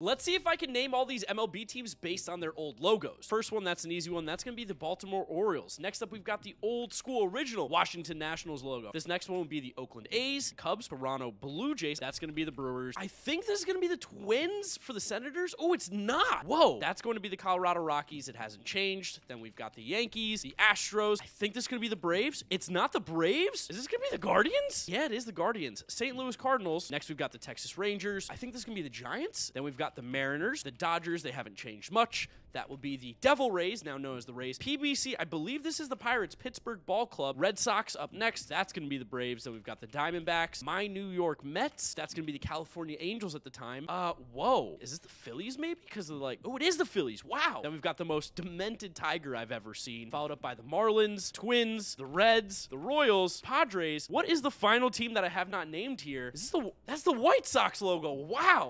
Let's see if I can name all these MLB teams based on their old logos. First one, that's an easy one. That's going to be the Baltimore Orioles. Next up, we've got the old school original Washington Nationals logo. This next one will be the Oakland A's, Cubs, Toronto Blue Jays. That's going to be the Brewers. I think this is going to be the Twins for the Senators. Oh, it's not. Whoa. That's going to be the Colorado Rockies. It hasn't changed. Then we've got the Yankees, the Astros. I think this is going to be the Braves. It's not the Braves. Is this going to be the Guardians? Yeah, it is the Guardians. St. Louis Cardinals. Next, we've got the Texas Rangers. I think this is going to be the Giants. Then we've got the Mariners, the Dodgers. They haven't changed much. That will be the Devil Rays, now known as the Rays. PBC, I believe this is the Pirates, Pittsburgh Ball Club. Red Sox up next. That's going to be the Braves. Then we've got the Diamondbacks. My New York Mets. That's going to be the California Angels at the time. Uh, whoa. Is this the Phillies maybe? Because of like, oh, it is the Phillies. Wow. Then we've got the most demented tiger I've ever seen, followed up by the Marlins, Twins, the Reds, the Royals, Padres. What is the final team that I have not named here? Is this the, that's the White Sox logo. Wow.